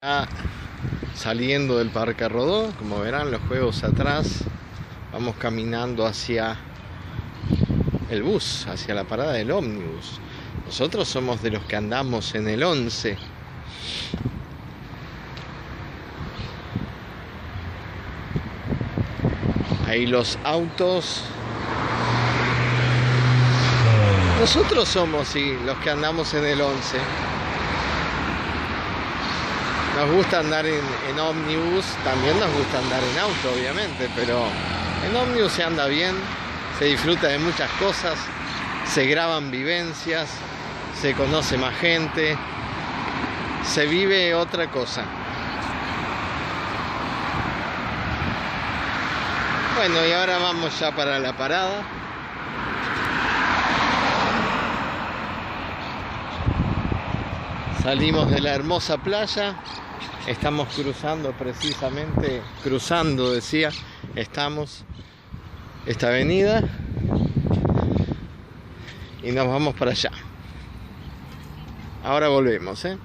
Ya saliendo del Parque Rodó, como verán los juegos atrás, vamos caminando hacia el bus, hacia la parada del ómnibus. Nosotros somos de los que andamos en el 11. Ahí los autos. Nosotros somos, sí, los que andamos en el 11. Nos gusta andar en, ómnibus, también nos gusta andar en auto, obviamente, pero en ómnibus se anda bien, se disfruta de muchas cosas, se graban vivencias, se conoce más gente, se vive otra cosa. Bueno, y ahora vamos ya para la parada. Salimos de la hermosa playa, estamos cruzando precisamente, cruzando decía, estamos esta avenida y nos vamos para allá. Ahora volvemos, ¿eh?